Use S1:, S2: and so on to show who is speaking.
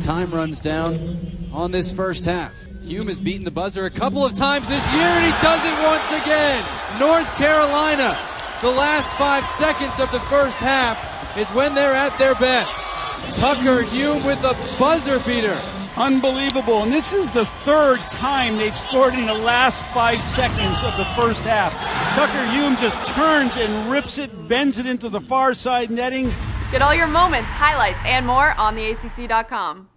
S1: Time runs down on this first half. Hume has beaten the buzzer a couple of times this year, and he does it once again. North Carolina, the last five seconds of the first half is when they're at their best. Tucker Hume with a buzzer beater.
S2: Unbelievable. And this is the third time they've scored in the last five seconds of the first half. Tucker Hume just turns and rips it, bends it into the far side netting.
S3: Get all your moments, highlights, and more on theacc.com.